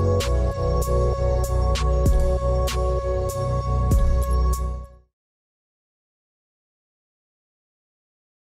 We'll